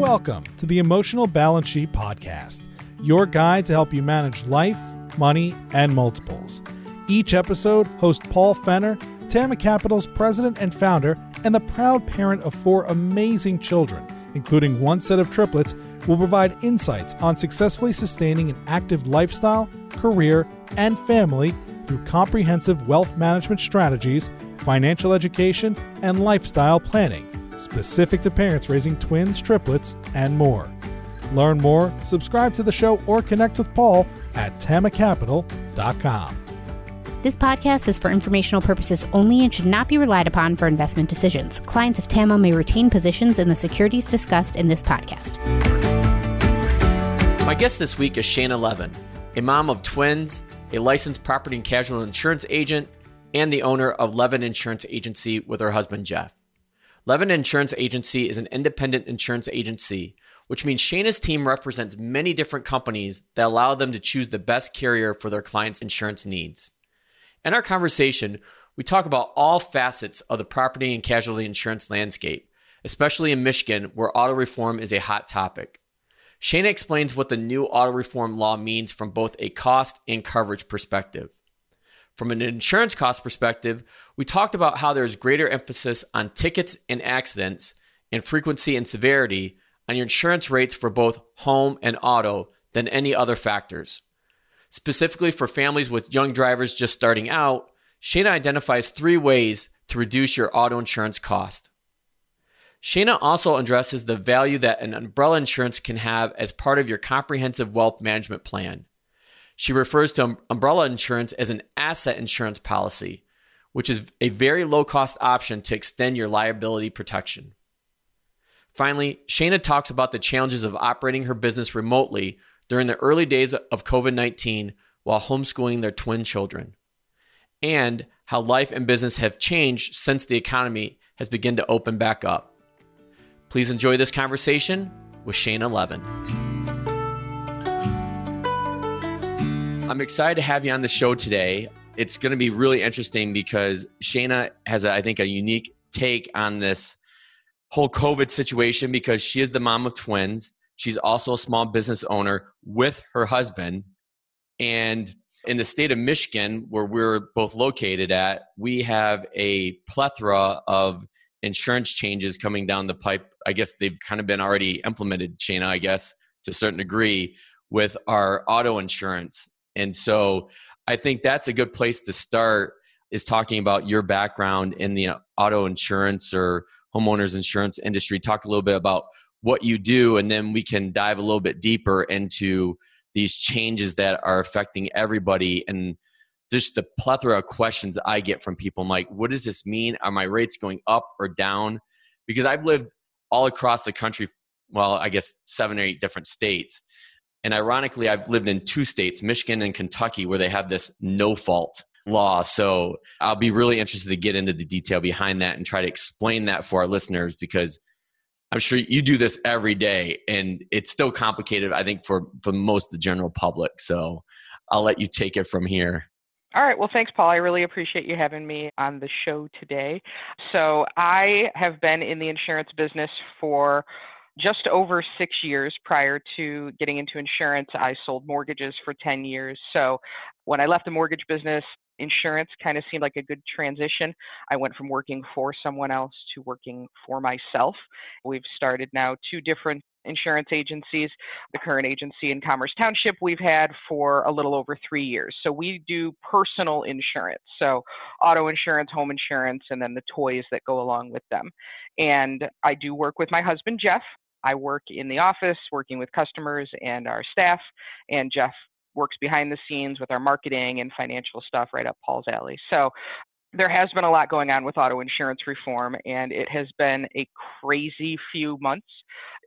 Welcome to the Emotional Balance Sheet Podcast, your guide to help you manage life, money, and multiples. Each episode, host Paul Fenner, TAMMA Capital's president and founder, and the proud parent of four amazing children, including one set of triplets, will provide insights on successfully sustaining an active lifestyle, career, and family through comprehensive wealth management strategies, financial education, and lifestyle planning specific to parents raising twins, triplets, and more. Learn more, subscribe to the show, or connect with Paul at tammacapital.com. This podcast is for informational purposes only and should not be relied upon for investment decisions. Clients of TAMMA may retain positions in the securities discussed in this podcast. My guest this week is Shayna Levin, a mom of twins, a licensed property and casualty insurance agent, and the owner of Levin Insurance Agency with her husband Jeff. Levin Insurance Agency is an independent insurance agency, which means Shayna's team represents many different companies that allow them to choose the best carrier for their clients' insurance needs. In our conversation, we talk about all facets of the property and casualty insurance landscape, especially in Michigan, where auto reform is a hot topic. Shayna explains what the new auto reform law means from both a cost and coverage perspective. From an insurance cost perspective, we talked about how there's greater emphasis on tickets and accidents and frequency and severity on your insurance rates for both home and auto than any other factors. Specifically for families with young drivers just starting out, Shayna identifies three ways to reduce your auto insurance cost. Shayna also addresses the value that an umbrella insurance can have as part of your comprehensive wealth management plan. She refers to umbrella insurance as an asset insurance policy, which is a very low cost option to extend your liability protection. Finally, Shayna talks about the challenges of operating her business remotely during the early days of COVID 19 while homeschooling their twin children, and how life and business have changed since the economy has begun to open back up. Please enjoy this conversation with Shayna Levin. I'm excited to have you on the show today. It's going to be really interesting because Shayna has, a, I think, a unique take on this whole COVID situation because she is the mom of twins. She's also a small business owner with her husband. And in the state of Michigan, where we're both located at, we have a plethora of insurance changes coming down the pipe. I guess they've kind of been already implemented, Shayna, I guess, to a certain degree, with our auto insurance. And so I think that's a good place to start is talking about your background in the auto insurance or homeowners insurance industry. Talk a little bit about what you do, and then we can dive a little bit deeper into these changes that are affecting everybody and just the plethora of questions I get from people. I'm like, what does this mean? Are my rates going up or down? Because I've lived all across the country, well, I guess seven or eight different states. And ironically, I've lived in two states, Michigan and Kentucky, where they have this no fault law. So I'll be really interested to get into the detail behind that and try to explain that for our listeners because I'm sure you do this every day and it's still complicated, I think, for, for most of the general public. So I'll let you take it from here. All right. Well, thanks, Paul. I really appreciate you having me on the show today. So, I have been in the insurance business for just over six years prior to getting into insurance. I sold mortgages for 10 years. So when I left the mortgage business, insurance kind of seemed like a good transition. I went from working for someone else to working for myself. We've started now two different insurance agencies. The current agency in Commerce Township we've had for a little over three years. So we do personal insurance, so auto insurance, home insurance, and then the toys that go along with them. And I do work with my husband, Jeff. I work in the office working with customers and our staff, and Jeff works behind the scenes with our marketing and financial stuff right up Paul's alley. So there has been a lot going on with auto insurance reform, and it has been a crazy few months.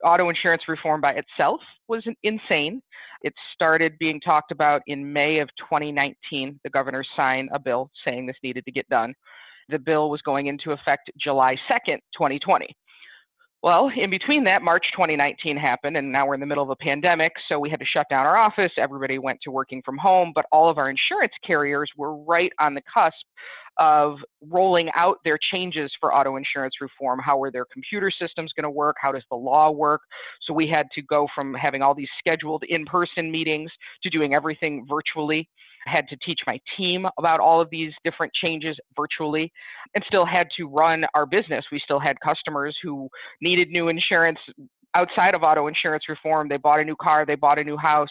Auto insurance reform by itself was insane. It started being talked about in May of 2019. The governor signed a bill saying this needed to get done. The bill was going into effect July 2nd, 2020. Well, in between that, March 2019 happened, and now we're in the middle of a pandemic, so we had to shut down our office. Everybody went to working from home, but all of our insurance carriers were right on the cusp of rolling out their changes for auto insurance reform. How are their computer systems going to work? How does the law work? So we had to go from having all these scheduled in person meetings to doing everything virtually. I had to teach my team about all of these different changes virtually and still had to run our business. We still had customers who needed new insurance outside of auto insurance reform. They bought a new car, they bought a new house,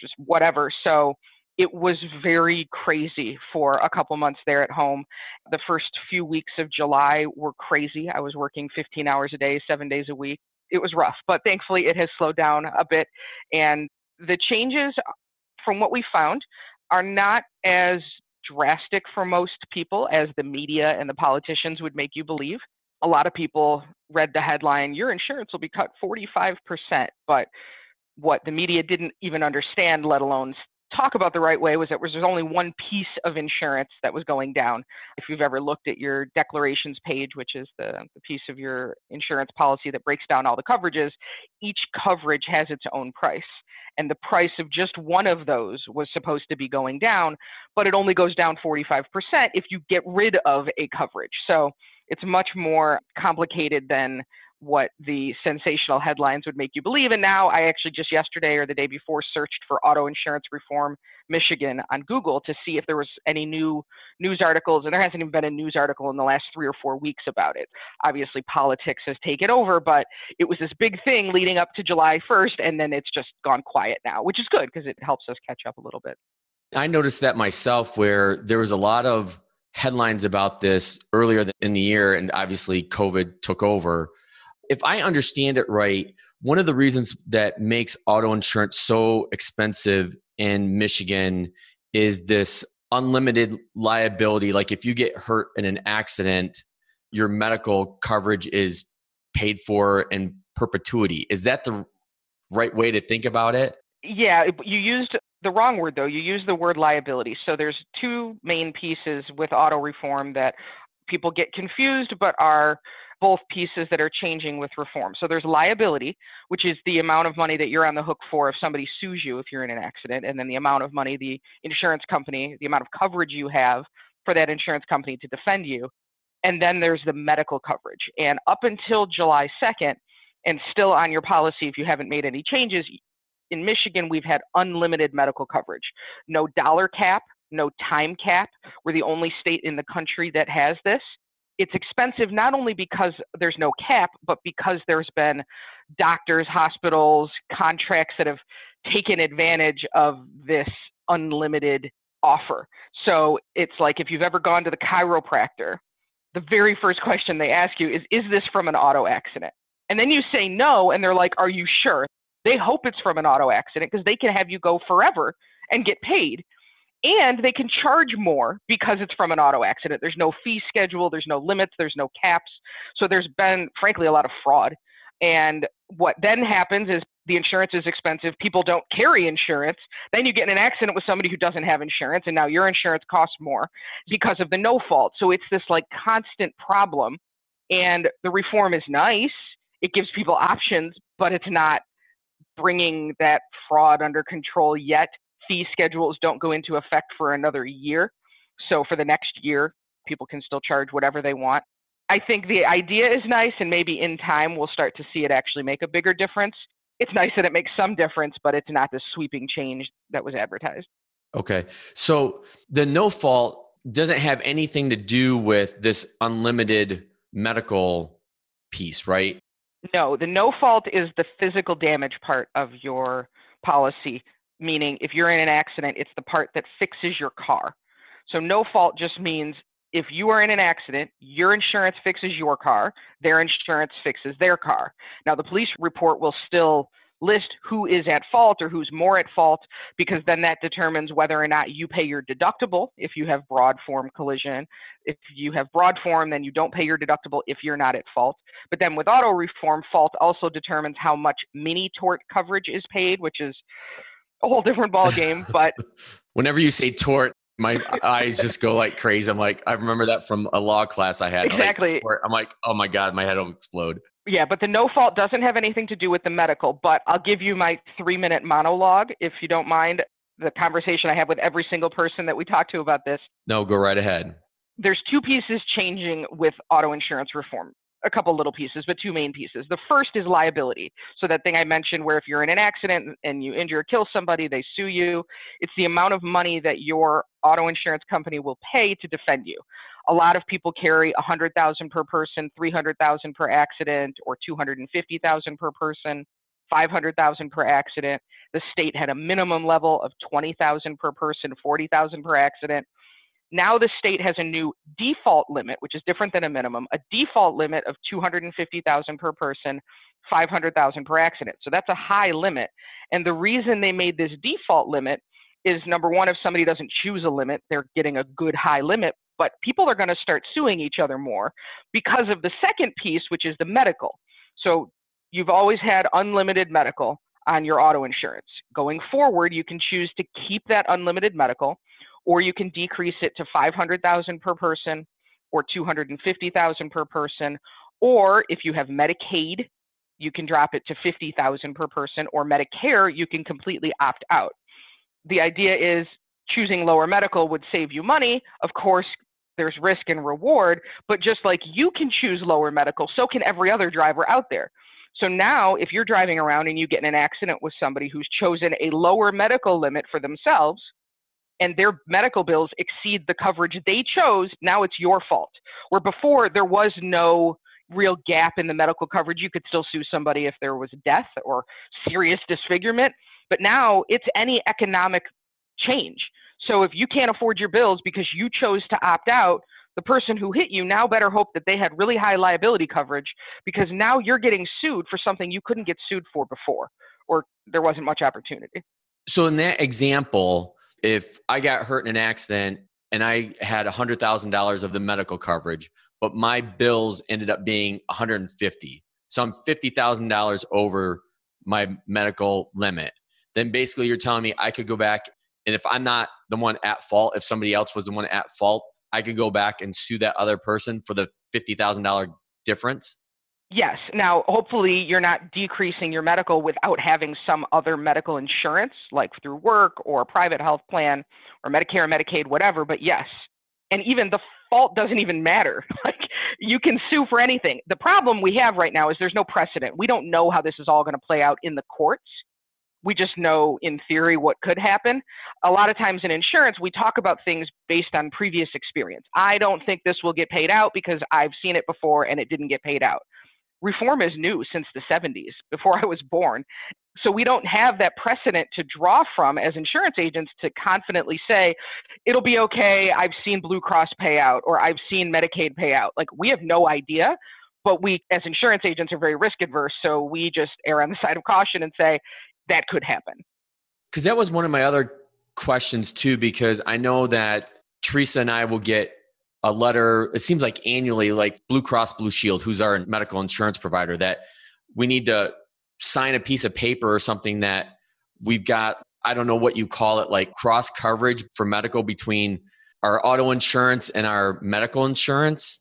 just whatever. So it was very crazy for a couple months there at home. The first few weeks of July were crazy. I was working 15 hours a day, seven days a week. It was rough, but thankfully it has slowed down a bit. And the changes, uh, from what we found, are not as drastic for most people as the media and the politicians would make you believe. A lot of people read the headline, Your insurance will be cut 45%. But what the media didn't even understand, let alone talk about the right way was that there's only one piece of insurance that was going down. If you've ever looked at your declarations page, which is the, the piece of your insurance policy that breaks down all the coverages, each coverage has its own price. And the price of just one of those was supposed to be going down, but it only goes down 45% if you get rid of a coverage. So it's much more complicated than what the sensational headlines would make you believe. And now I actually just yesterday or the day before searched for auto insurance reform Michigan on Google to see if there was any new news articles. And there hasn't even been a news article in the last three or four weeks about it. Obviously, politics has taken over, but it was this big thing leading up to July 1st, and then it's just gone quiet now, which is good because it helps us catch up a little bit. I noticed that myself where there was a lot of headlines about this earlier in the year, and obviously COVID took over if I understand it right, one of the reasons that makes auto insurance so expensive in Michigan is this unlimited liability. Like if you get hurt in an accident, your medical coverage is paid for in perpetuity. Is that the right way to think about it? Yeah, you used the wrong word though. You used the word liability. So there's two main pieces with auto reform that people get confused but are both pieces that are changing with reform. So there's liability, which is the amount of money that you're on the hook for if somebody sues you if you're in an accident, and then the amount of money the insurance company, the amount of coverage you have for that insurance company to defend you. And then there's the medical coverage. And up until July 2nd, and still on your policy if you haven't made any changes, in Michigan, we've had unlimited medical coverage. No dollar cap, no time cap. We're the only state in the country that has this it's expensive not only because there's no cap, but because there's been doctors, hospitals, contracts that have taken advantage of this unlimited offer. So it's like if you've ever gone to the chiropractor, the very first question they ask you is, Is this from an auto accident? And then you say no, and they're like, Are you sure? They hope it's from an auto accident because they can have you go forever and get paid and they can charge more because it's from an auto accident. There's no fee schedule, there's no limits, there's no caps. So there's been, frankly, a lot of fraud. And what then happens is the insurance is expensive. People don't carry insurance. Then you get in an accident with somebody who doesn't have insurance, and now your insurance costs more because of the no fault. So it's this like constant problem. And the reform is nice, it gives people options, but it's not bringing that fraud under control yet fee schedules don't go into effect for another year. So for the next year, people can still charge whatever they want. I think the idea is nice, and maybe in time we'll start to see it actually make a bigger difference. It's nice that it makes some difference, but it's not the sweeping change that was advertised. Okay. So the no fault doesn't have anything to do with this unlimited medical piece, right? No, the no fault is the physical damage part of your policy meaning if you're in an accident, it's the part that fixes your car. So no fault just means if you are in an accident, your insurance fixes your car, their insurance fixes their car. Now, the police report will still list who is at fault or who's more at fault because then that determines whether or not you pay your deductible if you have broad form collision. If you have broad form, then you don't pay your deductible if you're not at fault. But then with auto reform, fault also determines how much mini tort coverage is paid, which is a whole different ball game. But whenever you say tort, my eyes just go like crazy. I'm like, I remember that from a law class I had. Exactly. Like, I'm like, oh my god, my head will explode. Yeah, but the no fault doesn't have anything to do with the medical. But I'll give you my three minute monologue if you don't mind. The conversation I have with every single person that we talk to about this. No, go right ahead. there's two pieces changing with auto insurance reform a couple little pieces, but two main pieces. The first is liability. So that thing I mentioned where if you're in an accident and you injure or kill somebody, they sue you. It's the amount of money that your auto insurance company will pay to defend you. A lot of people carry 100,000 per person, 300,000 per accident, or 250,000 per person. 500,000 per accident. The state had a minimum level of 20,000 per person, 40,000 per accident. Now the state has a new default limit, which is different than a minimum, a default limit of 250,000 per person, 500,000 per accident. So that's a high limit. And the reason they made this default limit is number one, if somebody doesn't choose a limit, they're getting a good high limit, but people are going to start suing each other more because of the second piece, which is the medical. So you've always had unlimited medical on your auto insurance. Going forward, you can choose to keep that unlimited medical or you can decrease it to 500,000 per person or 250,000 per person. Or if you have Medicaid, you can drop it to 50,000 per person or Medicare, you can completely opt out. The idea is choosing lower medical would save you money. Of course, there's risk and reward, but just like you can choose lower medical, so can every other driver out there. So now, if you're driving around and you get in an accident with somebody who's chosen a lower medical limit for themselves, and their medical bills exceed the coverage they chose, now it's your fault. Where before there was no real gap in the medical coverage, you could still sue somebody if there was death or serious disfigurement. But now it's any economic change. So if you can't afford your bills because you chose to opt out, the person who hit you now better hope that they had really high liability coverage because now you're getting sued for something you couldn't get sued for before or there wasn't much opportunity. So in that example, if I got hurt in an accident and I had $100,000 of the medical coverage, but my bills ended up being 150. So I'm $50,000 over my medical limit. Then basically you're telling me I could go back and if I'm not the one at fault, if somebody else was the one at fault, I could go back and sue that other person for the $50,000 difference. Yes. Now, hopefully, you're not decreasing your medical without having some other medical insurance, like through work or a private health plan or Medicare, Medicaid, whatever. But yes. And even the fault doesn't even matter. Like, you can sue for anything. The problem we have right now is there's no precedent. We don't know how this is all going to play out in the courts. We just know in theory what could happen. A lot of times in insurance, we talk about things based on previous experience. I don't think this will get paid out because I've seen it before and it didn't get paid out reform is new since the 70s, before I was born. So we don't have that precedent to draw from as insurance agents to confidently say, it'll be okay. I've seen Blue Cross payout or I've seen Medicaid payout. Like we have no idea, but we as insurance agents are very risk adverse. So we just err on the side of caution and say that could happen. Because that was one of my other questions too, because I know that Teresa and I will get a letter, it seems like annually, like Blue Cross Blue Shield, who's our medical insurance provider, that we need to sign a piece of paper or something that we've got, I don't know what you call it, like cross coverage for medical between our auto insurance and our medical insurance.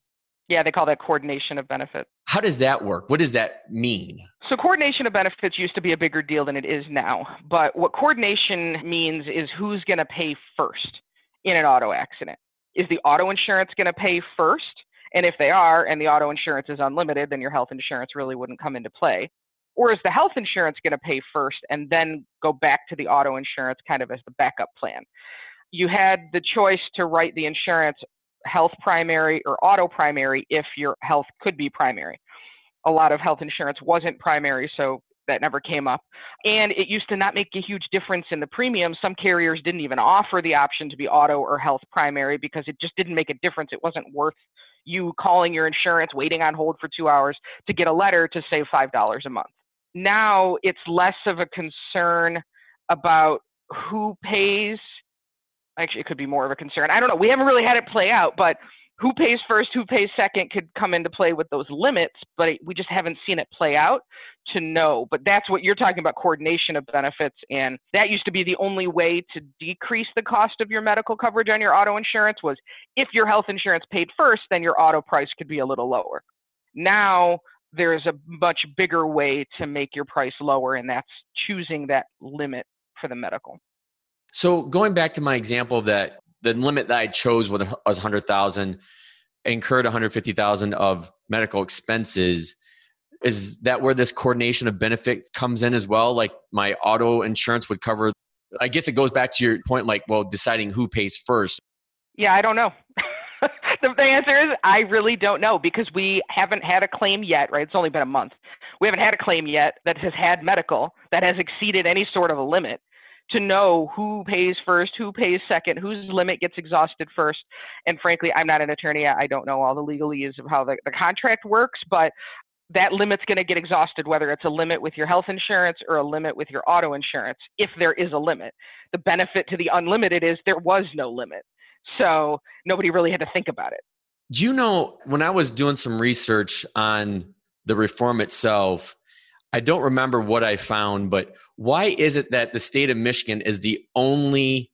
Yeah, they call that coordination of benefits. How does that work? What does that mean? So, coordination of benefits used to be a bigger deal than it is now. But what coordination means is who's going to pay first in an auto accident is the auto insurance going to pay first? And if they are, and the auto insurance is unlimited, then your health insurance really wouldn't come into play. Or is the health insurance going to pay first and then go back to the auto insurance kind of as the backup plan? You had the choice to write the insurance health primary or auto primary if your health could be primary. A lot of health insurance wasn't primary, so that never came up. And it used to not make a huge difference in the premium. Some carriers didn't even offer the option to be auto or health primary because it just didn't make a difference. It wasn't worth you calling your insurance, waiting on hold for two hours to get a letter to save $5 a month. Now it's less of a concern about who pays. Actually, it could be more of a concern. I don't know. We haven't really had it play out, but who pays first, who pays second could come into play with those limits, but we just haven't seen it play out to know. But that's what you're talking about coordination of benefits. And that used to be the only way to decrease the cost of your medical coverage on your auto insurance was if your health insurance paid first, then your auto price could be a little lower. Now there's a much bigger way to make your price lower, and that's choosing that limit for the medical. So going back to my example of that the limit that I chose was 100,000, incurred 150,000 of medical expenses. Is that where this coordination of benefit comes in as well? Like my auto insurance would cover. I guess it goes back to your point, like, well, deciding who pays first. Yeah, I don't know. the answer is I really don't know because we haven't had a claim yet, right? It's only been a month. We haven't had a claim yet that has had medical that has exceeded any sort of a limit to know who pays first, who pays second, whose limit gets exhausted first. And frankly, I'm not an attorney. I don't know all the legalese of how the, the contract works, but that limit's going to get exhausted whether it's a limit with your health insurance or a limit with your auto insurance, if there is a limit. The benefit to the unlimited is there was no limit. So nobody really had to think about it. Do you know when I was doing some research on the reform itself, I don't remember what I found, but why is it that the state of Michigan is the only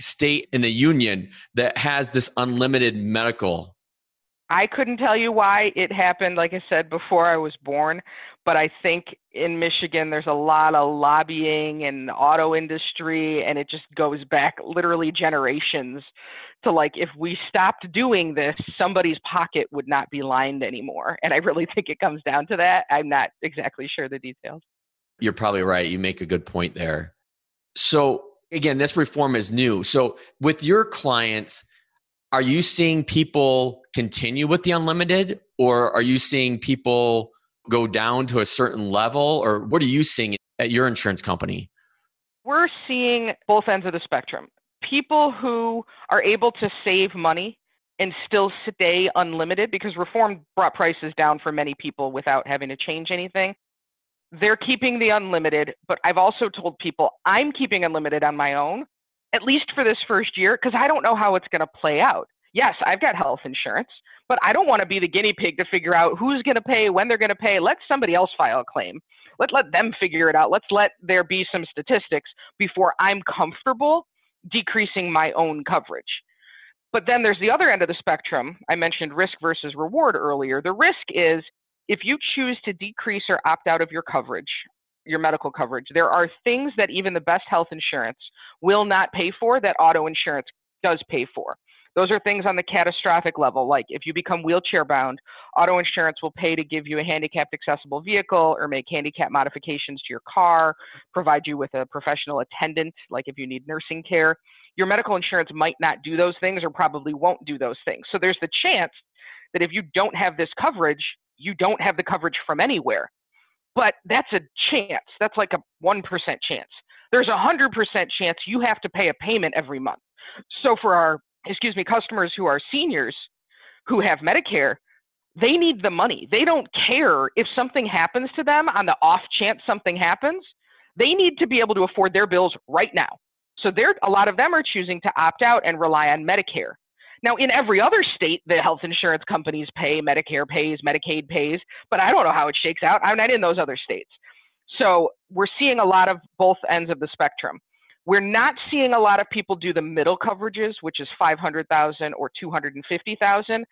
state in the union that has this unlimited medical? I couldn't tell you why it happened, like I said, before I was born, but I think in Michigan there's a lot of lobbying and auto industry, and it just goes back literally generations to like if we stopped doing this, somebody's pocket would not be lined anymore. And I really think it comes down to that. I'm not exactly sure the details. You're probably right. You make a good point there. So again, this reform is new. So with your clients, are you seeing people continue with the unlimited or are you seeing people go down to a certain level or what are you seeing at your insurance company? We're seeing both ends of the spectrum people who are able to save money and still stay unlimited because reform brought prices down for many people without having to change anything. They're keeping the unlimited, but I've also told people I'm keeping unlimited on my own, at least for this first year, because I don't know how it's going to play out. Yes, I've got health insurance, but I don't want to be the guinea pig to figure out who's going to pay, when they're going to pay. Let somebody else file a claim. Let let them figure it out. Let's let there be some statistics before I'm comfortable decreasing my own coverage. But then there's the other end of the spectrum. I mentioned risk versus reward earlier. The risk is if you choose to decrease or opt out of your coverage, your medical coverage, there are things that even the best health insurance will not pay for that auto insurance does pay for. Those are things on the catastrophic level, like if you become wheelchair bound, auto insurance will pay to give you a handicapped accessible vehicle or make handicap modifications to your car, provide you with a professional attendant, like if you need nursing care. Your medical insurance might not do those things or probably won't do those things. So there's the chance that if you don't have this coverage, you don't have the coverage from anywhere. But that's a chance. That's like a 1% chance. There's a 100% chance you have to pay a payment every month. So for our excuse me, customers who are seniors who have Medicare, they need the money. They don't care if something happens to them on the off chance something happens. They need to be able to afford their bills right now. So there, a lot of them are choosing to opt out and rely on Medicare. Now, in every other state, the health insurance companies pay, Medicare pays, Medicaid pays, but I don't know how it shakes out. I'm not in those other states. So we're seeing a lot of both ends of the spectrum. We're not seeing a lot of people do the middle coverages, which is 500,000 or 250,000.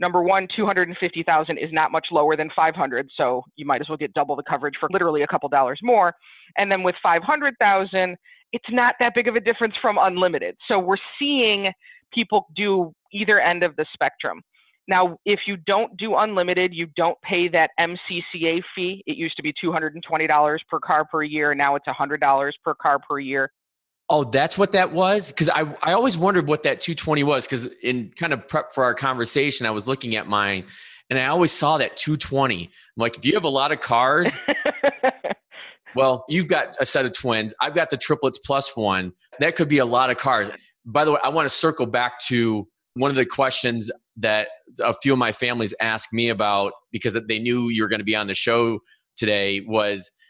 Number one, 250,000 is not much lower than 500, so you might as well get double the coverage for literally a couple dollars more. And then with 500,000, it's not that big of a difference from unlimited. So we're seeing people do either end of the spectrum. Now, if you don't do unlimited, you don't pay that MCCA fee. It used to be $220 per car per year. Now it's $100 per car per year. Oh, that's what that was? Because I, I always wondered what that 220 was. Because in kind of prep for our conversation, I was looking at mine and I always saw that 220. I'm like, if you have a lot of cars, well, you've got a set of twins. I've got the triplets plus one. That could be a lot of cars. By the way, I want to circle back to one of the questions that a few of my families asked me about because they knew you were going to be on the show today was –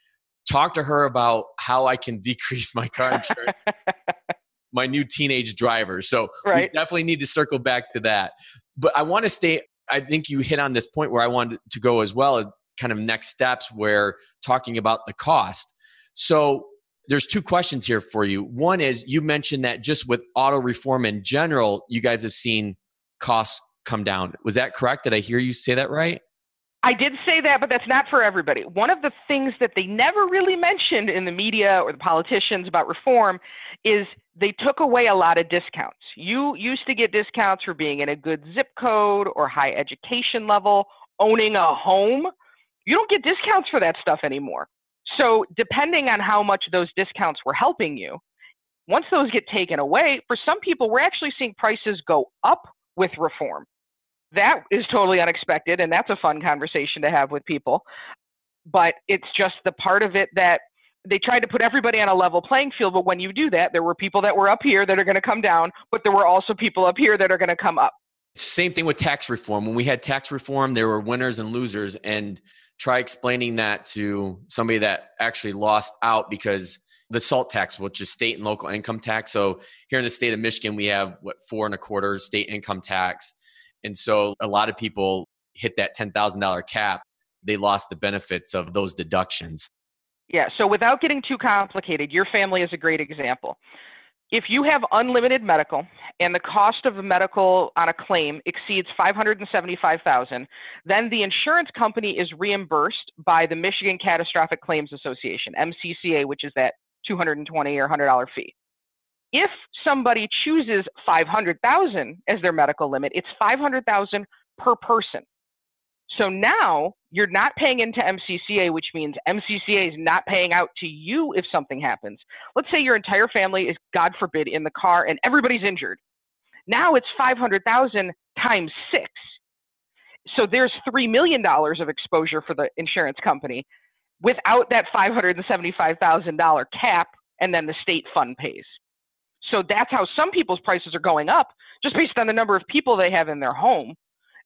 talk to her about how I can decrease my car insurance. my new teenage driver. So right. we definitely need to circle back to that. But I want to stay. I think you hit on this point where I wanted to go as well. Uh, kind of next steps where talking about the cost. So there's two questions here for you. One is you mentioned that just with auto reform in general, you guys have seen costs come down. Was that correct? Did I hear you say that right? I did say that, but that's not for everybody. One of the things that they never really mentioned in the media or the politicians about reform is they took away a lot of discounts. You used to get discounts for being in a good zip code or high education level, owning a home. You don't get discounts for that stuff anymore. So, depending on how much those discounts were helping you, once those get taken away, for some people, we're actually seeing prices go up with reform that is totally unexpected and that's a fun conversation to have with people but it's just the part of it that they tried to put everybody on a level playing field but when you do that there were people that were up here that are going to come down but there were also people up here that are going to come up. Same thing with tax reform. When we had tax reform there were winners and losers and try explaining that to somebody that actually lost out because the salt tax which is state and local income tax. So here in the state of michigan we have what four and a quarter state income tax and so a lot of people hit that $10,000 cap, they lost the benefits of those deductions. Yeah, so without getting too complicated, your family is a great example. If you have unlimited medical and the cost of a medical on a claim exceeds 575,000, then the insurance company is reimbursed by the Michigan Catastrophic Claims Association, MCCA, which is that 220 or $100 fee. If somebody chooses 500,000 as their medical limit, it's 500,000 per person. So now you're not paying into MCCA, which means MCCA is not paying out to you if something happens. Let's say your entire family is, God forbid, in the car and everybody's injured. Now it's 500,000 times six. So there's $3 million of exposure for the insurance company without that $575,000 cap, and then the state fund pays. So that's how some people's prices are going up just based on the number of people they have in their home.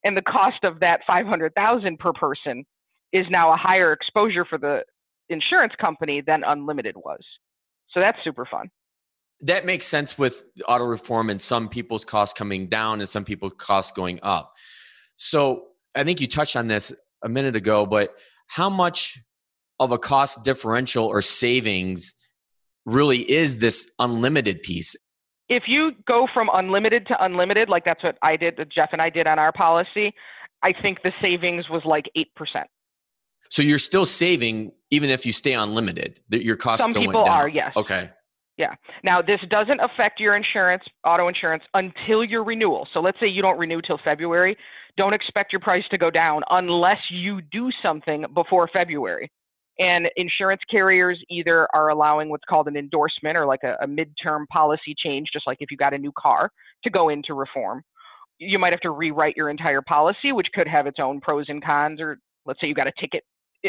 And the cost of that 500,000 per person is now a higher exposure for the insurance company than unlimited was. So that's super fun. That makes sense with auto reform and some people's costs coming down and some people's costs going up. So I think you touched on this a minute ago, but how much of a cost differential or savings really is this unlimited piece. If you go from unlimited to unlimited, like that's what I did, Jeff and I did on our policy, I think the savings was like 8%. So you're still saving even if you stay unlimited. That your costs Some people are, yes. Okay. Yeah. Now this doesn't affect your insurance, auto insurance, until your renewal. So let's say you don't renew till February. Don't expect your price to go down unless you do something before February. And insurance carriers either are allowing what's called an endorsement or like a, a midterm policy change, just like if you got a new car, to go into reform. You might have to rewrite your entire policy, which could have its own pros and cons. Or let's say you got a ticket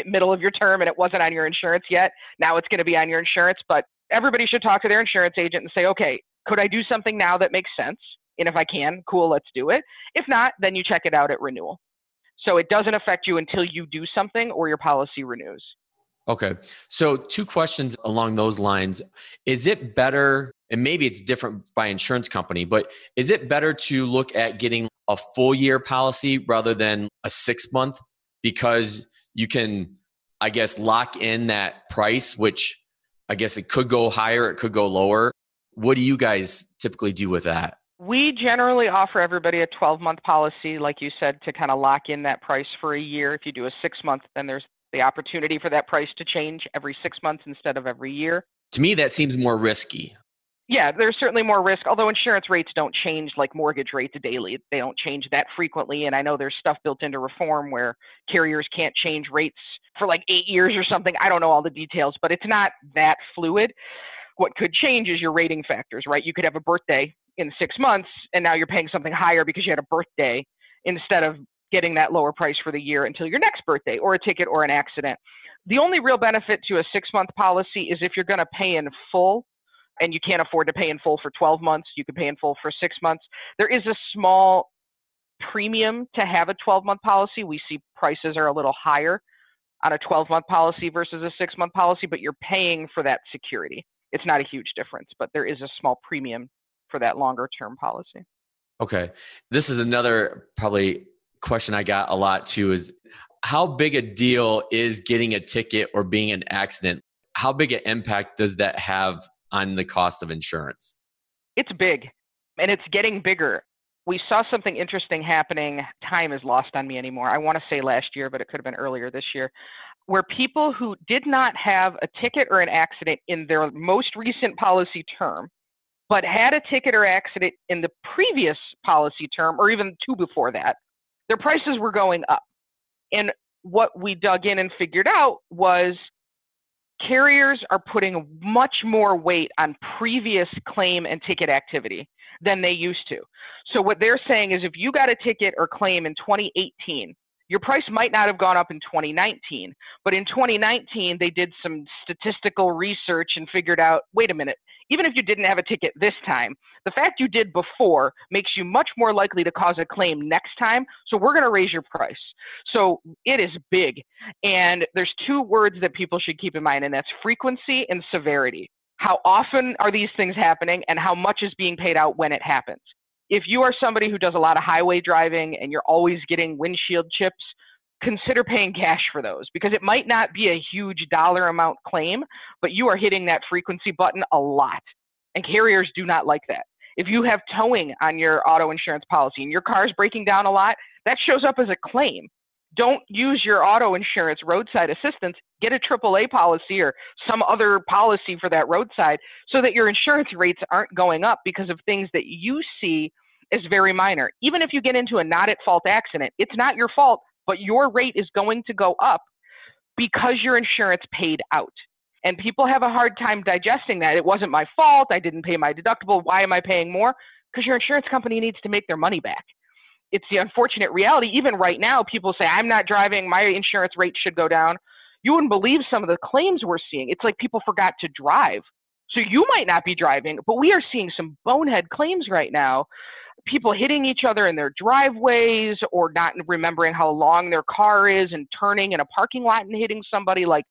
middle of your term and it wasn't on your insurance yet. Now it's going to be on your insurance, but everybody should talk to their insurance agent and say, okay, could I do something now that makes sense? And if I can, cool, let's do it. If not, then you check it out at renewal. So it doesn't affect you until you do something or your policy renews. Okay. So, two questions along those lines. Is it better, and maybe it's different by insurance company, but is it better to look at getting a full year policy rather than a six month? Because you can, I guess, lock in that price, which I guess it could go higher, it could go lower. What do you guys typically do with that? We generally offer everybody a 12 month policy, like you said, to kind of lock in that price for a year. If you do a six month, then there's the opportunity for that price to change every six months instead of every year. To me, that seems more risky. Yeah, there's certainly more risk, although insurance rates don't change like mortgage rates daily. They don't change that frequently. And I know there's stuff built into reform where carriers can't change rates for like eight years or something. I don't know all the details, but it's not that fluid. What could change is your rating factors, right? You could have a birthday in six months and now you're paying something higher because you had a birthday instead of getting that lower price for the year until your next birthday or a ticket or an accident. The only real benefit to a six month policy is if you're going to pay in full and you can't afford to pay in full for 12 months, you can pay in full for six months. There is a small premium to have a 12 month policy. We see prices are a little higher on a 12 month policy versus a six month policy, but you're paying for that security. It's not a huge difference, but there is a small premium for that longer term policy. Okay. This is another probably question I got a lot too is how big a deal is getting a ticket or being an accident? How big an impact does that have on the cost of insurance? It's big and it's getting bigger. we saw something interesting happening. Time is lost on me anymore. I want to say last year, but it could have been earlier this year, where people who did not have a ticket or an accident in their most recent policy term, but had a ticket or accident in the previous policy term or even two before that, their prices were going up. And what we dug in and figured out was carriers are putting much more weight on previous claim and ticket activity than they used to. So what they're saying is if you got a ticket or claim in 2018, your price might not have gone up in 2019, but in 2019 they did some statistical research and figured out, wait a minute, even if you didn't have a ticket this time, the fact you did before makes you much more likely to cause a claim next time. So we're going to raise your price. So it is big. And there's two words that people should keep in mind, and that's frequency and severity. How often are these things happening, and how much is being paid out when it happens? If you are somebody who does a lot of highway driving and you're always getting windshield chips, consider paying cash for those because it might not be a huge dollar amount claim, but you are hitting that frequency button a lot. And carriers do not like that. If you have towing on your auto insurance policy and your car is breaking down a lot, that shows up as a claim. Don't use your auto insurance roadside assistance. Get a AAA policy or some other policy for that roadside so that your insurance rates aren't going up because of things that you see as very minor. Even if you get into a not at fault accident, it's not your fault but your rate is going to go up because your insurance paid out. And people have a hard time digesting that. It wasn't my fault. I didn't pay my deductible. Why am I paying more? Because your insurance company needs to make their money back. It's the unfortunate reality. Even right now, people say, I'm not driving. My insurance rate should go down. You wouldn't believe some of the claims we're seeing. It's like people forgot to drive. So you might not be driving, but we are seeing some bonehead claims right now people hitting each other in their driveways or not remembering how long their car is and turning in a parking lot and hitting somebody like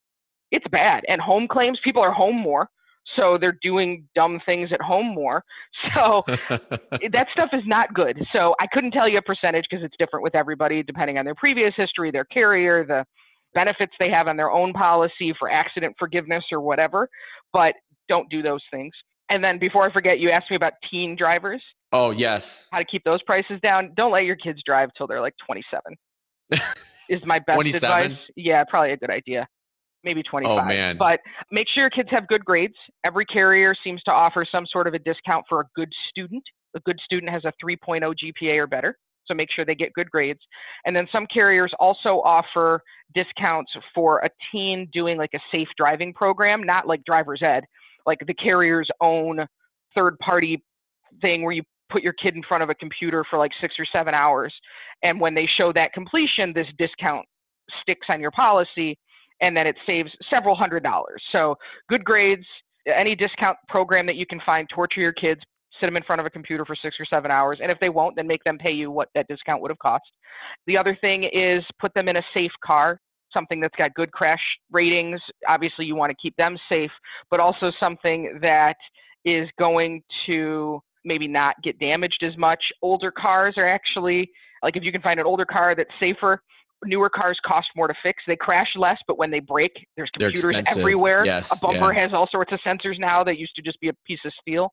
it's bad. And home claims people are home more so they're doing dumb things at home more. So that stuff is not good. So i couldn't tell you a percentage because it's different with everybody depending on their previous history their carrier the benefits they have on their own policy for accident forgiveness or whatever but don't do those things. And then before I forget, you asked me about teen drivers. Oh, yes. How to keep those prices down. Don't let your kids drive till they're like 27. is my best 27? advice. Yeah, probably a good idea. Maybe 25. Oh, man. But make sure your kids have good grades. Every carrier seems to offer some sort of a discount for a good student. A good student has a 3.0 GPA or better. So make sure they get good grades. And then some carriers also offer discounts for a teen doing like a safe driving program, not like driver's ed, like the carrier's own third party thing where you put your kid in front of a computer for like six or seven hours. And when they show that completion, this discount sticks on your policy and then it saves several hundred dollars. So good grades, any discount program that you can find, torture your kids, sit them in front of a computer for six or seven hours. And if they won't, then make them pay you what that discount would have cost. The other thing is put them in a safe car something that's got good crash ratings. Obviously, you want to keep them safe, but also something that is going to maybe not get damaged as much. Older cars are actually, like if you can find an older car that's safer, newer cars cost more to fix. They crash less, but when they break, there's computers everywhere. Yes, a bumper yeah. has all sorts of sensors now that used to just be a piece of steel.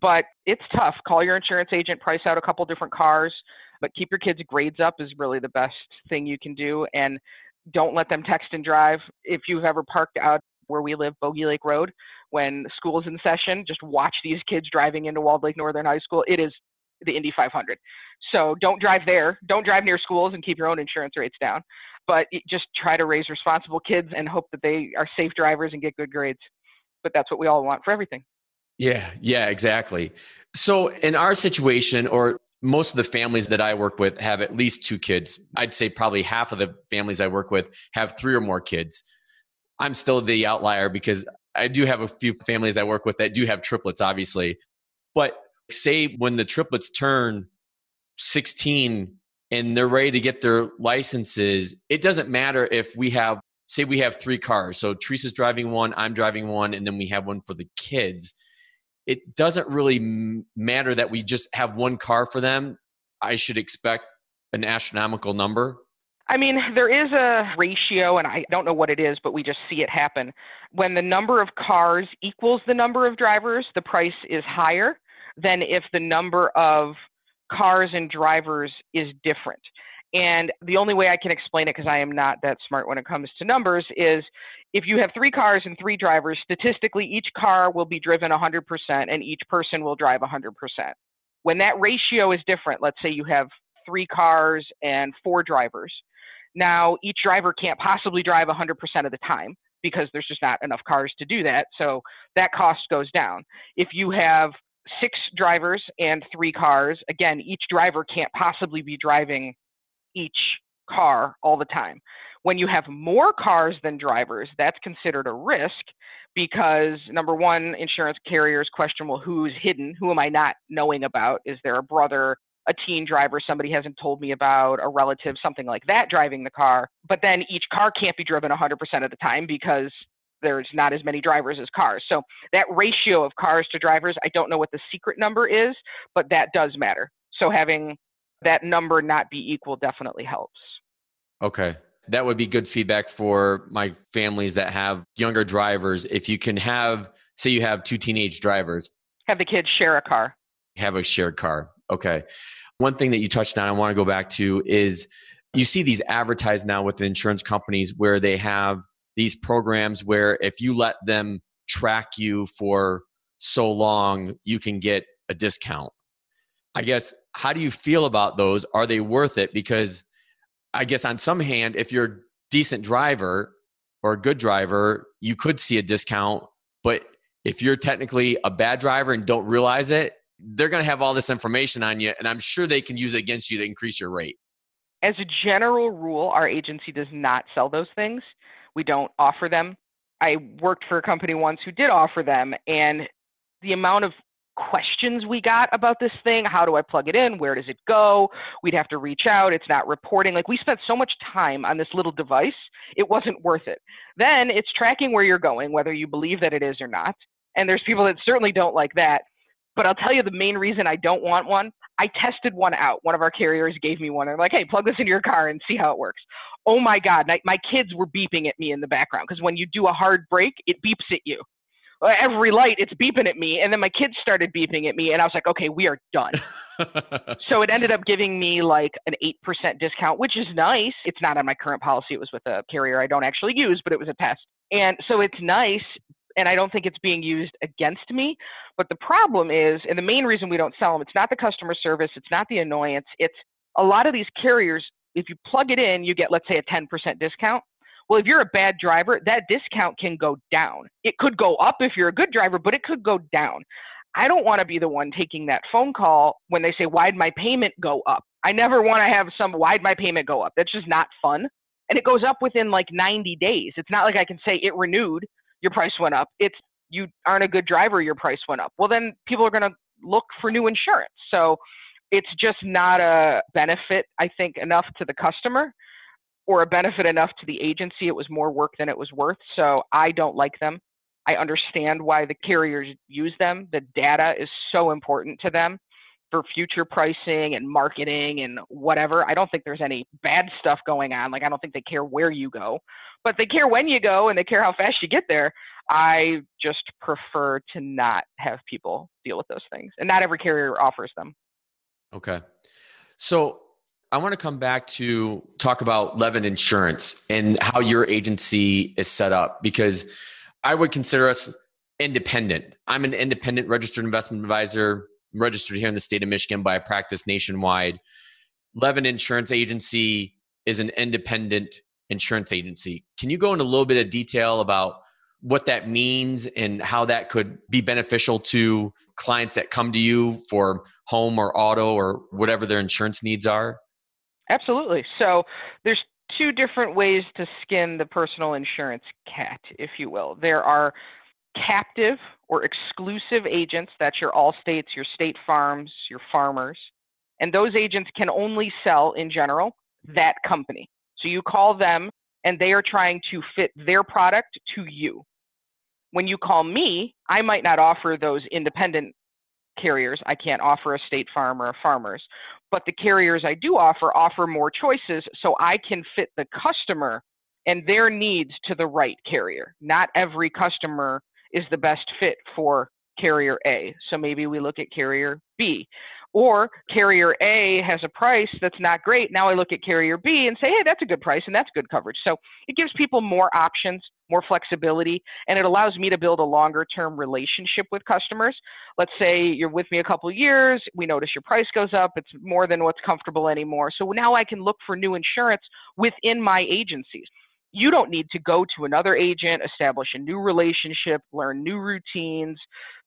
But it's tough. Call your insurance agent, price out a couple different cars, but keep your kids' grades up is really the best thing you can do. And don't let them text and drive. If you've ever parked out where we live, Bogie Lake Road, when school is in session, just watch these kids driving into Walled Lake Northern High School. It is the Indy 500. So don't drive there. Don't drive near schools and keep your own insurance rates down. But just try to raise responsible kids and hope that they are safe drivers and get good grades. But that's what we all want for everything. Yeah, yeah, exactly. So in our situation, or most of the families that I work with have at least two kids. I'd say probably half of the families I work with have three or more kids. I'm still the outlier because I do have a few families I work with that do have triplets, obviously. But say when the triplets turn 16 and they're ready to get their licenses, it doesn't matter if we have, say, we have three cars. So Teresa's driving one, I'm driving one, and then we have one for the kids it doesn't really matter that we just have one car for them. I should expect an astronomical number. I mean, there is a ratio, and I don't know what it is, but we just see it happen. When the number of cars equals the number of drivers, the price is higher than if the number of cars and drivers is different. And the only way I can explain it, because I am not that smart when it comes to numbers, is if you have three cars and three drivers, statistically, each car will be driven 100% and each person will drive 100%. When that ratio is different, let's say you have three cars and four drivers, now each driver can't possibly drive 100% of the time because there's just not enough cars to do that. So that cost goes down. If you have six drivers and three cars, again, each driver can't possibly be driving each car all the time. When you have more cars than drivers, that's considered a risk because number one, insurance carriers question, well, who's hidden? Who am I not knowing about? Is there a brother, a teen driver somebody hasn't told me about, a relative, something like that driving the car? But then each car can't be driven 100% of the time because there's not as many drivers as cars. So that ratio of cars to drivers, I don't know what the secret number is, but that does matter. So having that number not be equal definitely helps. Okay. That would be good feedback for my families that have younger drivers. If you can have, say, you have two teenage drivers, have the kids share a car. Have a shared car. Okay. One thing that you touched on, I want to go back to is you see these advertised now with insurance companies where they have these programs where if you let them track you for so long, you can get a discount. I guess, how do you feel about those? Are they worth it? Because I guess on some hand, if you're a decent driver or a good driver, you could see a discount. But if you're technically a bad driver and don't realize it, they're going to have all this information on you. And I'm sure they can use it against you to increase your rate. As a general rule, our agency does not sell those things. We don't offer them. I worked for a company once who did offer them, and the amount of questions we got about this thing. How do I plug it in? Where does it go? We'd have to reach out. It's not reporting. Like we spent so much time on this little device, it wasn't worth it. Then it's tracking where you're going, whether you believe that it is or not. And there's people that certainly don't like that. But I'll tell you the main reason I don't want one. I tested one out. One of our carriers gave me one. They're like, hey, plug this into your car and see how it works. Oh my God, my kids were beeping at me in the background because when you do a hard brake, it beeps at you. Every light it's beeping at me and then my kids started beeping at me and i was like okay we are done so it ended up giving me like an 8% discount which is nice it's not on my current policy it was with a carrier i don't actually use but it was a test and so it's nice and i don't think it's being used against me but the problem is and the main reason we don't sell them it's not the customer service it's not the annoyance it's a lot of these carriers if you plug it in you get let's say a 10% discount well, if you're a bad driver, that discount can go down. It could go up if you're a good driver, but it could go down. I don't want to be the one taking that phone call when they say, Why'd my payment go up? I never want to have some, Why'd my payment go up? That's just not fun. And it goes up within like 90 days. It's not like I can say it renewed, your price went up. It's you aren't a good driver, your price went up. Well, then people are going to look for new insurance. So it's just not a benefit, I think, enough to the customer or a benefit enough to the agency. It was more work than it was worth. So I don't like them. I understand why the carriers use them. The data is so important to them for future pricing and marketing and whatever. I don't think there's any bad stuff going on. Like, I don't think they care where you go, but they care when you go and they care how fast you get there. I just prefer to not have people deal with those things. And not every carrier offers them. Okay. So I want to come back to talk about Levin Insurance and how your agency is set up because I would consider us independent. I'm an independent registered investment advisor, registered here in the state of Michigan, but I practice nationwide. Levin Insurance Agency is an independent insurance agency. Can you go into a little bit of detail about what that means and how that could be beneficial to clients that come to you for home or auto or whatever their insurance needs are? Absolutely. So there's two different ways to skin the personal insurance cat, if you will. There are captive or exclusive agents, that's your Allstates, your State Farms, your farmers. And those agents can only sell, in general, that company. So you call them and they are trying to fit their product to you. When you call me, I might not offer those independent carriers. I can't offer a State Farm or a Farmers but the carriers I do offer offer more choices so I can fit the customer and their needs to the right carrier. Not every customer is the best fit for carrier A. So maybe we look at carrier B. Or carrier A has a price that's not great. Now I look at carrier B and say, hey, that's a good price and that's good coverage. So it gives people more options, more flexibility, and it allows me to build a longer term relationship with customers. Let's say you're with me a couple years, we notice your price goes up, it's more than what's comfortable anymore. So now I can look for new insurance within my agencies you don't need to go to another agent, establish a new relationship, learn new routines,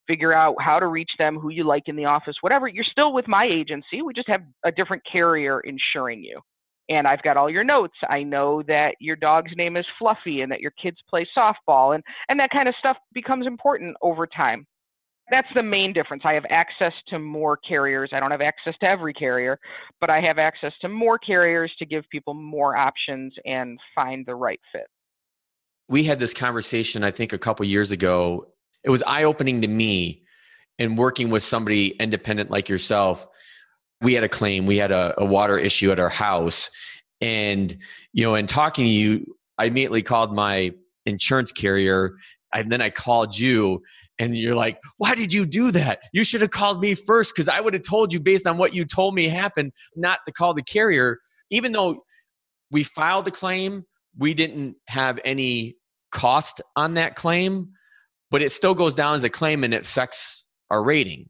figure out how to reach them, who you like in the office, whatever. You're still with my agency. We just have a different carrier insuring you. And I've got all your notes. I know that your dog's name is Fluffy and that your kids play softball and, and that kind of stuff becomes important over time. That's the main difference. I have access to more carriers. I don't have access to every carrier, but I have access to more carriers to give people more options and find the right fit. We had this conversation, I think, a couple years ago it was eye opening to me in working with somebody independent like yourself. We had a claim, we had a, a water issue at our house. And, you know, in talking to you, I immediately called my insurance carrier and then I called you and you're like, why did you do that? You should have called me first because I would have told you based on what you told me happened, not to call the carrier. Even though we filed the claim, we didn't have any cost on that claim but it still goes down as a claim and it affects our rating.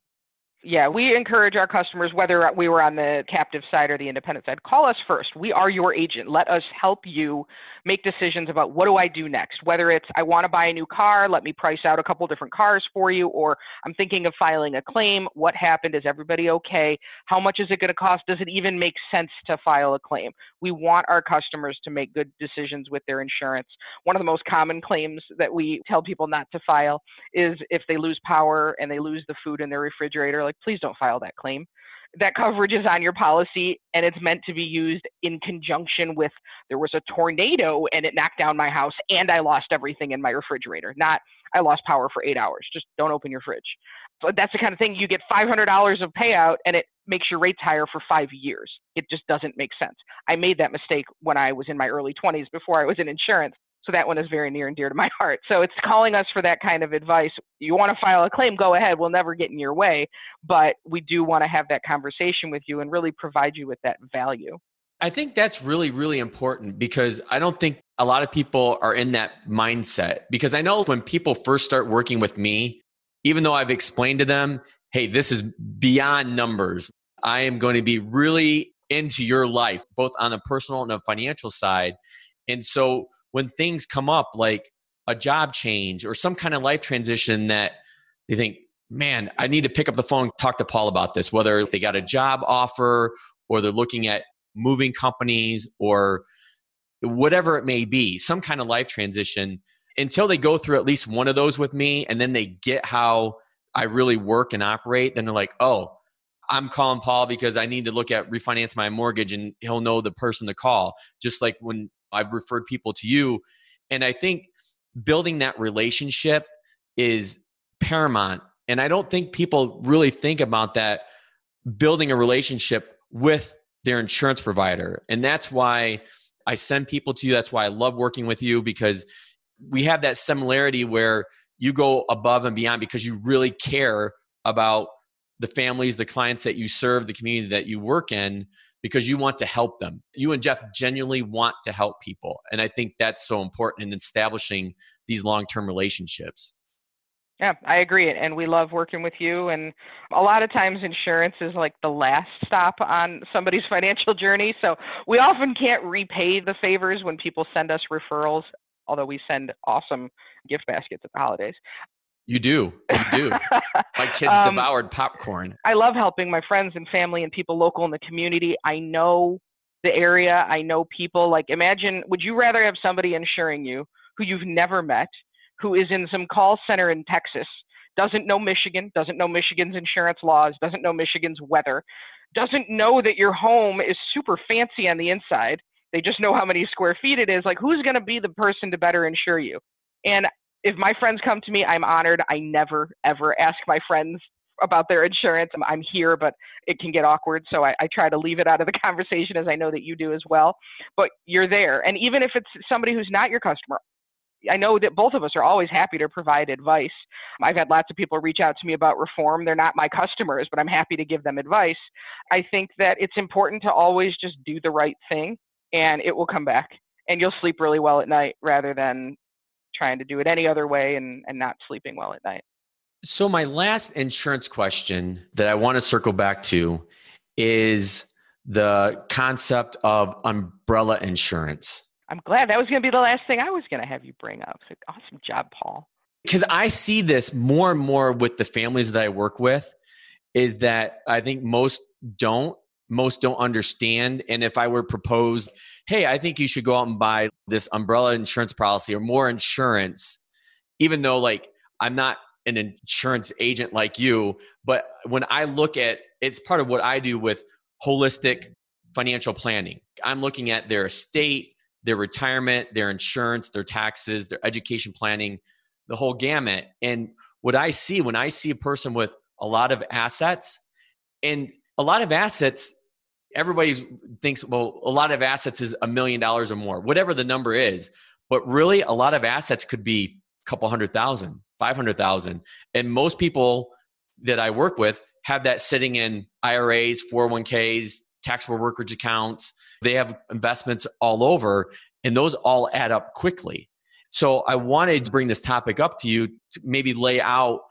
Yeah, we encourage our customers, whether we were on the captive side or the independent side, call us first. We are your agent. Let us help you make decisions about what do I do next. Whether it's I want to buy a new car, let me price out a couple different cars for you, or I'm thinking of filing a claim. What happened? Is everybody okay? How much is it going to cost? Does it even make sense to file a claim? We want our customers to make good decisions with their insurance. One of the most common claims that we tell people not to file is if they lose power and they lose the food in their refrigerator like, please don't file that claim. That coverage is on your policy and it's meant to be used in conjunction with there was a tornado and it knocked down my house and I lost everything in my refrigerator. Not I lost power for eight hours. Just don't open your fridge. So that's the kind of thing you get $500 of payout and it makes your rates higher for five years. It just doesn't make sense. I made that mistake when I was in my early 20s before I was in insurance. So that one is very near and dear to my heart. So it's calling us for that kind of advice. You want to file a claim, go ahead. We'll never get in your way. But we do want to have that conversation with you and really provide you with that value. I think that's really, really important because I don't think a lot of people are in that mindset. Because I know when people first start working with me, even though I've explained to them, hey, this is beyond numbers, I am going to be really into your life, both on the personal and the financial side. And so when things come up like a job change or some kind of life transition that they think, man, I need to pick up the phone, talk to Paul about this, whether they got a job offer or they're looking at moving companies or whatever it may be, some kind of life transition, until they go through at least one of those with me and then they get how I really work and operate, then they're like, oh, I'm calling Paul because I need to look at refinance my mortgage and he'll know the person to call. Just like when I've referred people to you. And I think building that relationship is paramount. And I don't think people really think about that building a relationship with their insurance provider. And that's why I send people to you. That's why I love working with you because we have that similarity where you go above and beyond because you really care about the families, the clients that you serve, the community that you work in because you want to help them. You and Jeff genuinely want to help people. And I think that's so important in establishing these long term relationships. Yeah, I agree. And we love working with you. And a lot of times, insurance is like the last stop on somebody's financial journey. So we often can't repay the favors when people send us referrals, although we send awesome gift baskets at the holidays. You do. You do. my kids um, devoured popcorn. I love helping my friends and family and people local in the community. I know the area. I know people. Like, imagine, would you rather have somebody insuring you who you've never met, who is in some call center in Texas, doesn't know Michigan, doesn't know Michigan's insurance laws, doesn't know Michigan's weather, doesn't know that your home is super fancy on the inside. They just know how many square feet it is. Like, who's going to be the person to better insure you? And if my friends come to me, I'm honored. I never, ever ask my friends about their insurance. I'm here, but it can get awkward. So I, I, try to leave it out of the conversation as I know that you do as well. But you're there. And even if it's somebody who's not your customer, I know that both of us are always happy to provide advice. I've had lots of people reach out to me about reform. They're not my customers, but I'm happy to give them advice. I think that it's important to always just do the right thing and it will come back and you'll sleep really well at night rather than trying to do it any other way and, and not sleeping well at night. So, my last insurance question that I want to circle back to is the concept of umbrella insurance. I'm glad that was going to be the last thing I was going to have you bring up. So awesome job, Paul. Because I see this more and more with the families that I work with, is that I think most don't most don't understand. And if I were proposed, hey, I think you should go out and buy this umbrella insurance policy or more insurance, even though like I'm not an insurance agent like you, but when I look at it's part of what I do with holistic financial planning. I'm looking at their estate, their retirement, their insurance, their taxes, their education planning, the whole gamut. And what I see when I see a person with a lot of assets and a lot of assets, everybody thinks, well, a lot of assets is a million dollars or more, whatever the number is. But really, a lot of assets could be a couple hundred thousand five hundred thousand And most people that I work with have that sitting in IRAs, 401ks, taxable workers accounts. They have investments all over, and those all add up quickly. So I wanted to bring this topic up to you to maybe lay out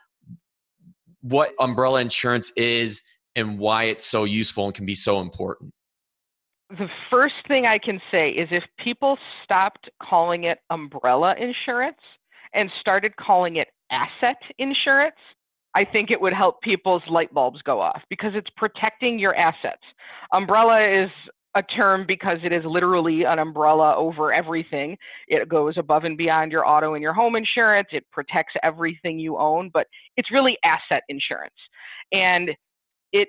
what umbrella insurance is and why it's so useful and can be so important. The first thing I can say is if people stopped calling it umbrella insurance and started calling it asset insurance, I think it would help people's light bulbs go off because it's protecting your assets. Umbrella is a term because it is literally an umbrella over everything. It goes above and beyond your auto and your home insurance. It protects everything you own, but it's really asset insurance. And it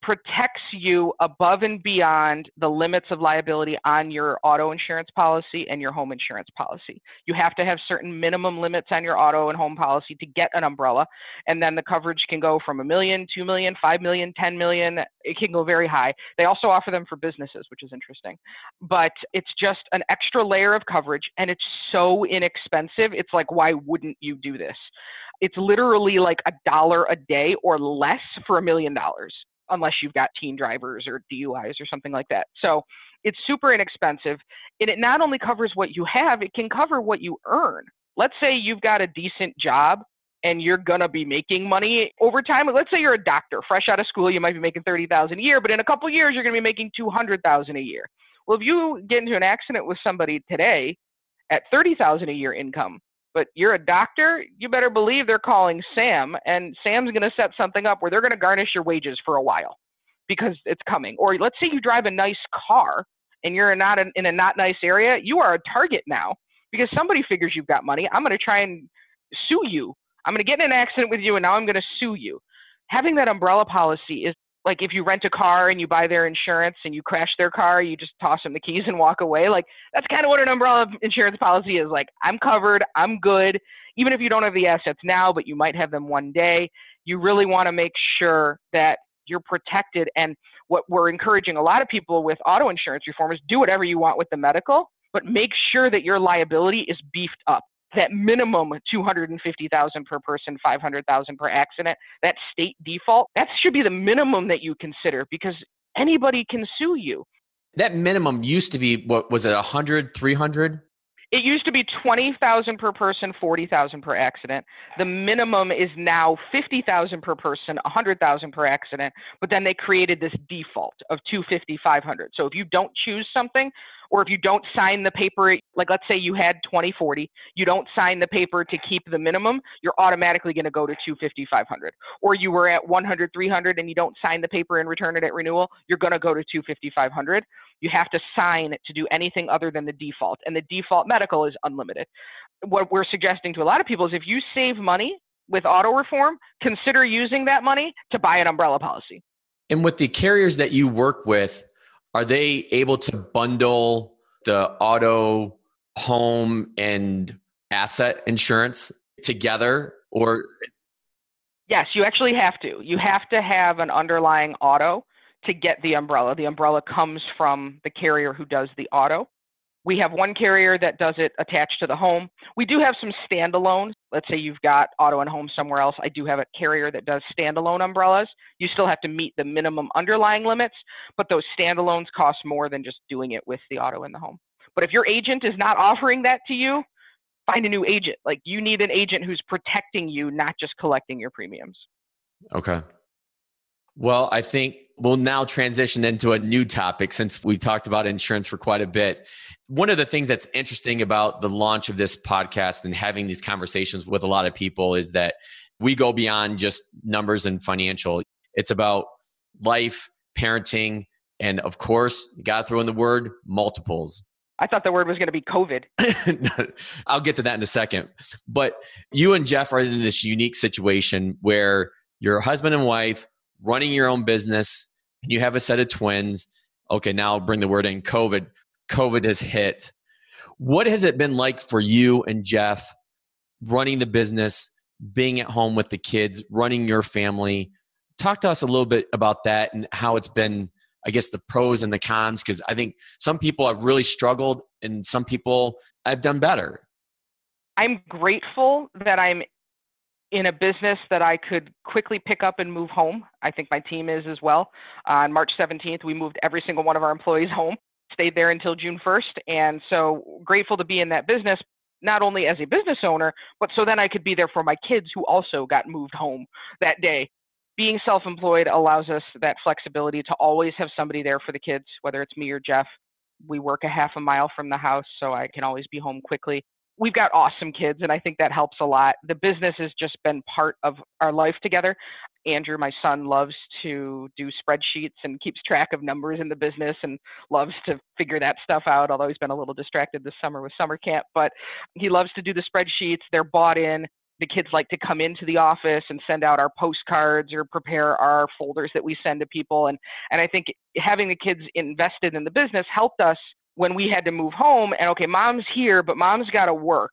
protects you above and beyond the limits of liability on your auto insurance policy and your home insurance policy. You have to have certain minimum limits on your auto and home policy to get an umbrella, and then the coverage can go from a million, two million, five million, ten million. It can go very high. They also offer them for businesses, which is interesting. But it's just an extra layer of coverage, and it's so inexpensive. It's like, why wouldn't you do this? It's literally like a dollar a day or less for a million dollars unless you've got teen drivers or DUIs or something like that. So it's super inexpensive. And it not only covers what you have, it can cover what you earn. Let's say you've got a decent job and you're going to be making money over time. Let's say you're a doctor, fresh out of school, you might be making 30,000 a year, but in a couple years you're going to be making 200,000 a year. Well, if you get into an accident with somebody today at 30,000 a year income, but you're a doctor, you better believe they're calling Sam, and Sam's going to set something up where they're going to garnish your wages for a while because it's coming. Or let's say you drive a nice car and you're not in a not nice area, you are a target now because somebody figures you've got money. I'm going to try and sue you. I'm going to get in an accident with you, and now I'm going to sue you. Having that umbrella policy is like if you rent a car and you buy their insurance and you crash their car, you just toss them the keys and walk away. Like that's kind of what an umbrella insurance policy is. Like I'm covered, I'm good. Even if you don't have the assets now, but you might have them one day, you really want to make sure that you're protected. And what we're encouraging a lot of people with auto insurance reform is do whatever you want with the medical, but make sure that your liability is beefed up that minimum 250,000 per person, 500,000 per accident, that state default, that should be the minimum that you consider because anybody can sue you. That minimum used to be what was it 100, 300? It used to be 20,000 per person, 40,000 per accident. The minimum is now 50,000 per person, 100,000 per accident, but then they created this default of 250, 500. So if you don't choose something, or if you don't sign the paper, like let's say you had 2040, you don't sign the paper to keep the minimum, you're automatically going to go to 250, 500. Or you were at 100, 300 and you don't sign the paper and return it at renewal, you're going to go to 250, 500. You have to sign to do anything other than the default. And the default medical is unlimited. What we're suggesting to a lot of people is if you save money with auto reform, consider using that money to buy an umbrella policy. And with the carriers that you work with, are they able to bundle the auto, home, and asset insurance together or? Yes, you actually have to. You have to have an underlying auto to get the umbrella. The umbrella comes from the carrier who does the auto. We have one carrier that does it attached to the home. We do have some standalone. Let's say you've got auto and home somewhere else. I do have a carrier that does standalone umbrellas. You still have to meet the minimum underlying limits, but those standalones cost more than just doing it with the auto and the home. But if your agent is not offering that to you, find a new agent. Like you need an agent who's protecting you, not just collecting your premiums. Okay. Well, I think we'll now transition into a new topic since we talked about insurance for quite a bit. One of the things that's interesting about the launch of this podcast and having these conversations with a lot of people is that we go beyond just numbers and financial. It's about life, parenting, and of course, you got to throw in the word multiples. I thought the word was going to be COVID. I'll get to that in a second. But you and Jeff are in this unique situation where your husband and wife running your own business and you have a set of twins, okay, now I'll bring the word in COVID. COVID has hit. What has it been like for you and Jeff running the business, being at home with the kids, running your family? Talk to us a little bit about that and how it's been, I guess, the pros and the cons, because I think some people have really struggled and some people have done better. I'm grateful that I'm in a business that I could quickly pick up and move home. I think my team is as well. Uh, on March 17th, we moved every single one of our employees home, stayed there until June 1st. And so grateful to be in that business, not only as a business owner, but so then I could be there for my kids who also got moved home that day. Being self employed allows us that flexibility to always have somebody there for the kids, whether it's me or Jeff. We work a half a mile from the house, so I can always be home quickly. We've got awesome kids and i think that helps a lot. The business has just been part of our life together. Andrew my son loves to do spreadsheets and keeps track of numbers in the business and loves to figure that stuff out although he's been a little distracted this summer with summer camp but he loves to do the spreadsheets. They're bought in the kids like to come into the office and send out our postcards or prepare our folders that we send to people and and i think having the kids invested in the business helped us when we had to move home and okay, mom's here, but mom's got to work.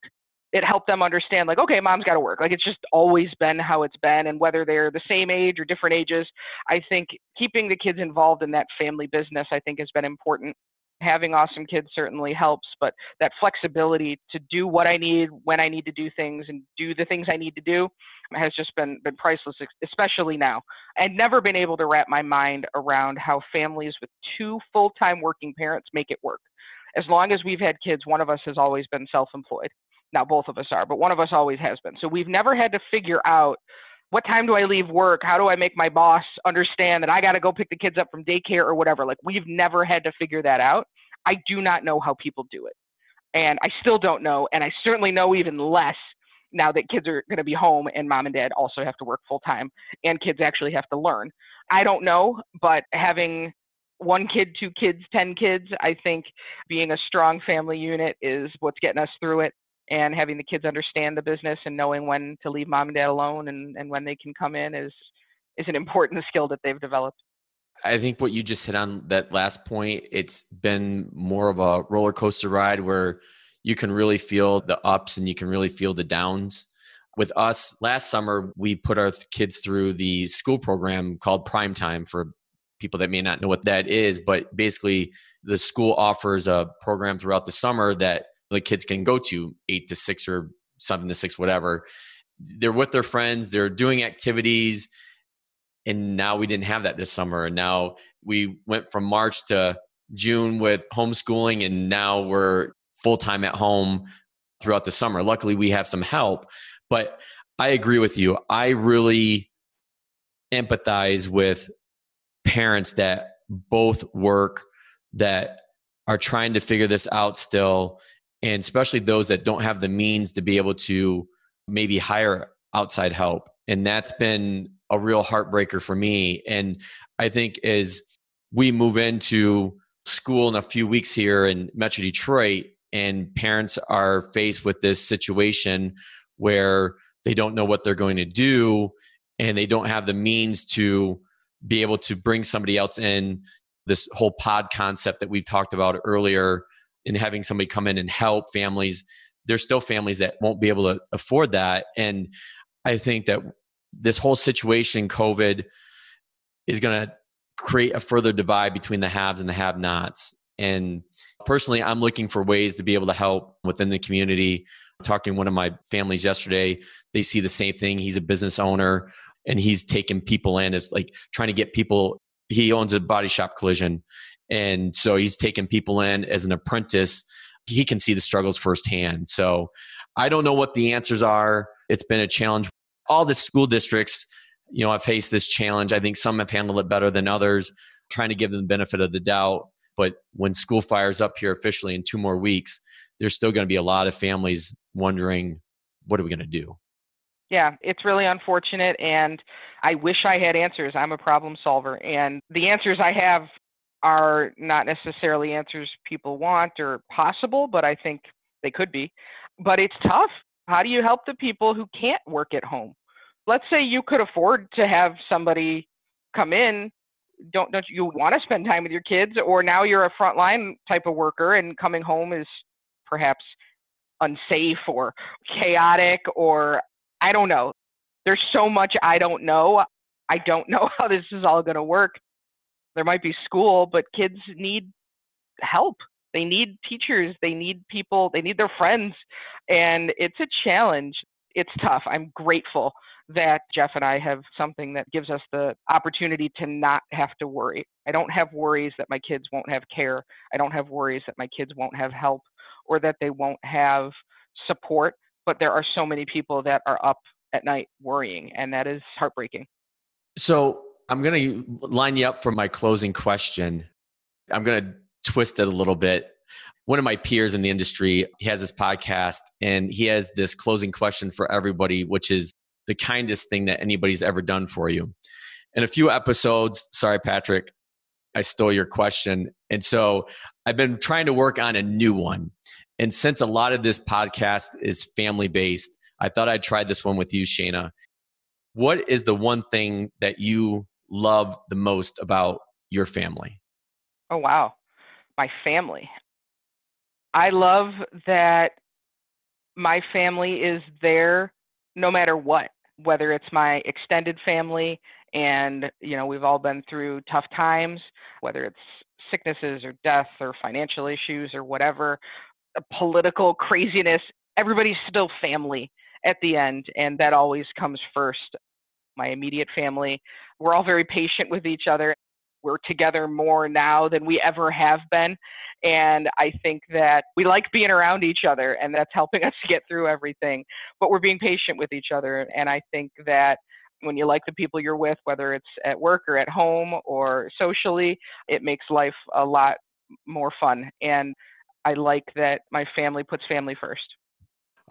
It helped them understand, like, okay, mom's got to work. Like, it's just always been how it's been. And whether they're the same age or different ages, I think keeping the kids involved in that family business, I think, has been important having awesome kids certainly helps, but that flexibility to do what I need when I need to do things and do the things I need to do has just been been priceless, especially now. I'd never been able to wrap my mind around how families with two full-time working parents make it work. As long as we've had kids, one of us has always been self-employed. Now both of us are, but one of us always has been. So we've never had to figure out what time do I leave work? How do I make my boss understand that I got to go pick the kids up from daycare or whatever? Like, we've never had to figure that out. I do not know how people do it. And I still don't know. And I certainly know even less now that kids are going to be home and mom and dad also have to work full time and kids actually have to learn. I don't know, but having one kid, two kids, 10 kids, I think being a strong family unit is what's getting us through it and having the kids understand the business and knowing when to leave mom and dad alone and, and when they can come in is is an important skill that they've developed. I think what you just hit on that last point, it's been more of a roller coaster ride where you can really feel the ups and you can really feel the downs. With us last summer, we put our kids through the school program called Prime Time for people that may not know what that is, but basically the school offers a program throughout the summer that the kids can go to eight to six or seven to six, whatever. They're with their friends, they're doing activities. And now we didn't have that this summer. And now we went from March to June with homeschooling, and now we're full time at home throughout the summer. Luckily, we have some help. But I agree with you. I really empathize with parents that both work, that are trying to figure this out still, and especially those that don't have the means to be able to maybe hire outside help. And that's been a real heartbreaker for me. And i think as we move into school in a few weeks here in metro detroit and parents are faced with this situation where they don't know what they're going to do and they don't have the means to be able to bring somebody else in this whole pod concept that we've talked about earlier and having somebody come in and help families there's still families that won't be able to afford that and i think that this whole situation covid is going to create a further divide between the haves and the have nots And personally, I'm looking for ways to be able to help within the community. Talking to one of my families yesterday, they see the same thing. He's a business owner and he's taking people in as like trying to get people. He owns a body shop collision. And so he's taking people in as an apprentice. He can see the struggles firsthand. So I don't know what the answers are. It's been a challenge. All the school districts, you know, have faced this challenge. I think some have handled it better than others, trying to give them the benefit of the doubt. But when school fires up here officially in two more weeks, there's still going to be a lot of families wondering, what are we going to do? Yeah, it's really unfortunate. And I wish I had answers. I'm a problem solver. And the answers I have are not necessarily answers people want or possible, but I think they could be. But it's tough. How do you help the people who can't work at home? Let's say you could afford to have somebody come in don't don't you want to spend time with your kids or now you're a frontline type of worker and coming home is perhaps unsafe or chaotic or I don't know. There's so much I don't know. I don't know how this is all going to work. There might be school, but kids need help. They need teachers, they need people, they need their friends and it's a challenge. It's tough. I'm grateful that Jeff and I have something that gives us the opportunity to not have to worry. I don't have worries that my kids won't have care. I don't have worries that my kids won't have help or that they won't have support. But there are so many people that are up at night worrying, and that is heartbreaking. So I'm going to line you up for my closing question. I'm going to twist it a little bit. One of my peers in the industry, he has this podcast and he has this closing question for everybody, which is the kindest thing that anybody's ever done for you. In a few episodes, sorry, Patrick, I stole your question. And so I've been trying to work on a new one. And since a lot of this podcast is family based, I thought I'd try this one with you, Shayna. What is the one thing that you love the most about your family? Oh, wow. My family. I love that my family is there no matter what whether it's my extended family and you know we've all been through tough times whether it's sicknesses or death or financial issues or whatever political craziness everybody's still family at the end and that always comes first my immediate family we're all very patient with each other we're together more now than we ever have been. And I think that we like being around each other, and that's helping us get through everything. But we're being patient with each other. And I think that when you like the people you're with, whether it's at work or at home or socially, it makes life a lot more fun. And I like that my family puts family first.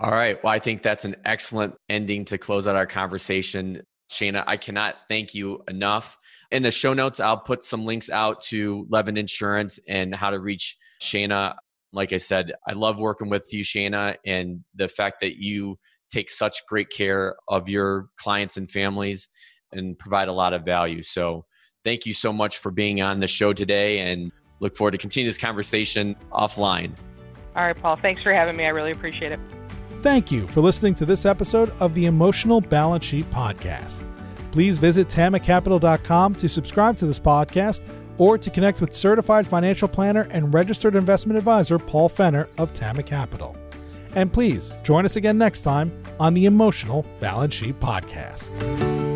All right. Well, I think that's an excellent ending to close out our conversation. Shayna, I cannot thank you enough. In the show notes, I'll put some links out to Levin Insurance and how to reach Shayna. Like I said, I love working with you, Shayna, and the fact that you take such great care of your clients and families and provide a lot of value. So, thank you so much for being on the show today and look forward to continue this conversation offline. All right, Paul. Thanks for having me. I really appreciate it. Thank you for listening to this episode of the Emotional Balance Sheet Podcast. Please visit tammacapital.com to subscribe to this podcast or to connect with certified financial planner and registered investment advisor Paul Fenner of TAMMA Capital. And please join us again next time on the Emotional Balance Sheet Podcast.